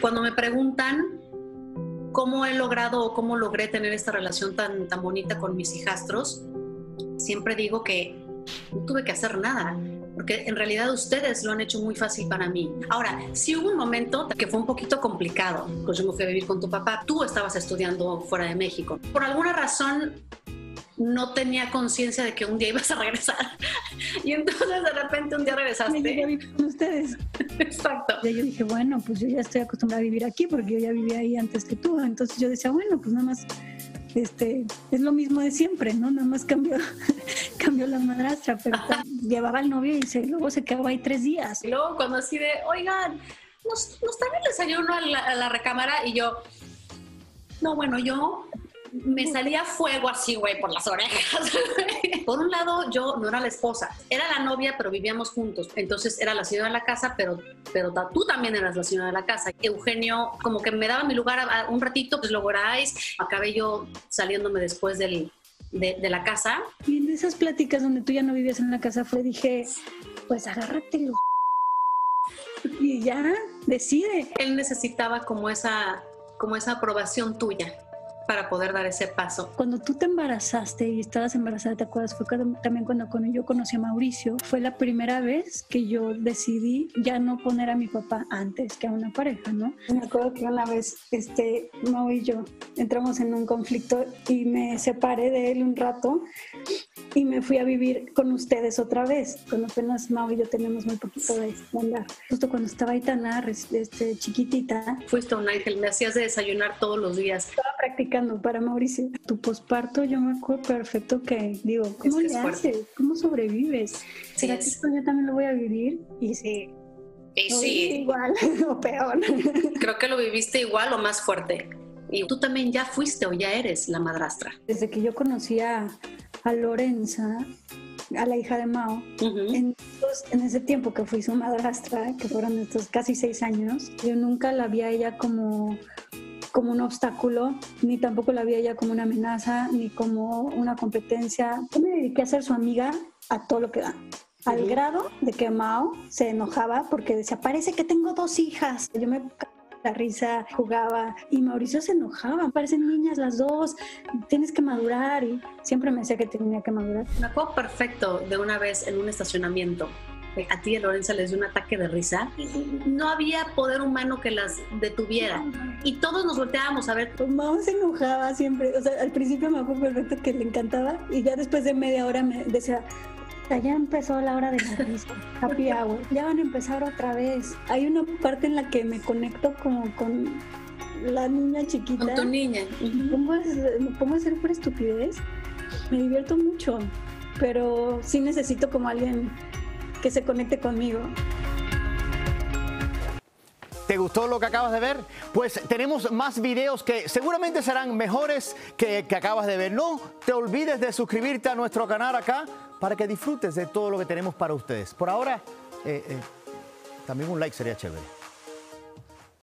Cuando me preguntan cómo he logrado o cómo logré tener esta relación tan, tan bonita con mis hijastros, siempre digo que no tuve que hacer nada, porque en realidad ustedes lo han hecho muy fácil para mí. Ahora, si hubo un momento que fue un poquito complicado, pues yo me fui a vivir con tu papá, tú estabas estudiando fuera de México. Por alguna razón no tenía conciencia de que un día ibas a regresar. Y entonces de repente un día regresaste. Me a vivir con ustedes. Exacto. Y yo dije, bueno, pues yo ya estoy acostumbrada a vivir aquí porque yo ya vivía ahí antes que tú. Entonces yo decía, bueno, pues nada más este, es lo mismo de siempre, ¿no? Nada más cambió, cambió la madrastra, pero llevaba al novio y se, luego se quedaba ahí tres días. Y luego cuando así de, oigan, nos, nos traen el desayuno a la, a la recámara y yo, no, bueno, yo me salía fuego así, güey, por las orejas. por un lado, yo no era la esposa, era la novia, pero vivíamos juntos. Entonces era la señora de la casa, pero, pero tú también eras la señora de la casa. Eugenio, como que me daba mi lugar un ratito, pues luego erais. Acabé yo saliéndome después del, de, de, la casa. Y en esas pláticas donde tú ya no vivías en la casa, fue, dije, pues agárratelo. Y ya, decide. Él necesitaba como esa, como esa aprobación tuya para poder dar ese paso. Cuando tú te embarazaste y estabas embarazada, ¿te acuerdas? Fue también cuando, yo conocí a Mauricio. Fue la primera vez que yo decidí ya no poner a mi papá antes que a una pareja, ¿no? Me acuerdo que una vez este, Mau y yo entramos en un conflicto y me separé de él un rato y me fui a vivir con ustedes otra vez, cuando apenas Mau y yo teníamos muy poquito de andar. Justo cuando estaba Aitana, este, chiquitita. Fuiste un ángel, me hacías de desayunar todos los días. Estaba practicando para Mauricio. Tu posparto, yo me acuerdo perfecto que, digo, ¿cómo le haces? ¿Cómo sobrevives? ¿Será que esto yo también lo voy a vivir? Y sí. Y sí. Igual o peor. Creo que lo viviste igual o más fuerte. Y tú también ya fuiste o ya eres la madrastra. Desde que yo conocía a Lorenza, a la hija de Mao, en, ese tiempo que fui su madrastra, que fueron estos casi seis años, yo nunca la vi a ella como, como un obstáculo, ni tampoco la vi a ella como una amenaza, ni como una competencia. Yo me dediqué a ser su amiga a todo lo que da. Al grado de que Mao se enojaba porque decía, parece que tengo dos hijas. Yo me la risa, jugaba y Mauricio se enojaba, parecen niñas las dos, tienes que madurar y siempre me decía que tenía que madurar. Me acuerdo perfecto de una vez en un estacionamiento. A ti y a Lorenza les dio un ataque de risa. No había poder humano que las detuviera. Y todos nos volteábamos a ver. Pues Mao se enojaba siempre. O sea, al principio me acuerdo perfecto que le encantaba. Y ya después de media hora me decía, ya empezó la hora de la risa, happy hour. Ya van a empezar otra vez. Hay una parte en la que me conecto como con la niña chiquita. Con tu niña. Me pongo, a, hacer por estupidez. Me divierto mucho, pero sí necesito como alguien que se conecte conmigo. ¿Te gustó lo que acabas de ver? Pues tenemos más videos que seguramente serán mejores que, que acabas de ver. No te olvides de suscribirte a nuestro canal acá para que disfrutes de todo lo que tenemos para ustedes. Por ahora, eh, eh, también un like sería chévere.